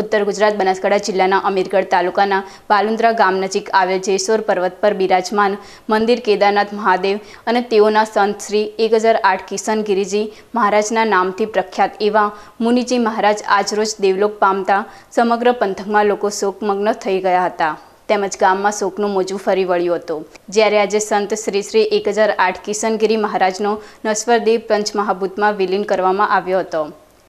ઉત્તર ગુજરાત બનાસકાંઠા જિલ્લાના અમીરગઢ તાલુકાના બાલુંદ્રા ગામ નજીક આવેલ જેસોર પર્વત પર બિરાજમાન મંદિર કેદારનાથ મહાદેવ અને તેઓના સંત શ્રી એક હજાર આઠ કિશન ગિરિજી મહારાજના નામથી પ્રખ્યાત એવા મુનિજી મહારાજ આજરોજ દેવલોક પામતા સમગ્ર પંથકમાં લોકો શોકમગ્ન થઈ ગયા હતા. તેમજ ગામમાં શોકનું મોજું ફરી વળ્યું હતું. જ્યારે આજે સંત શ્રી શ્રી એક હજાર આઠ કિશનગીરી મહારાજનો નશ્વરદેવ પંચમહાભૂતમાં વિલીન કરવામાં આવ્યો હતો.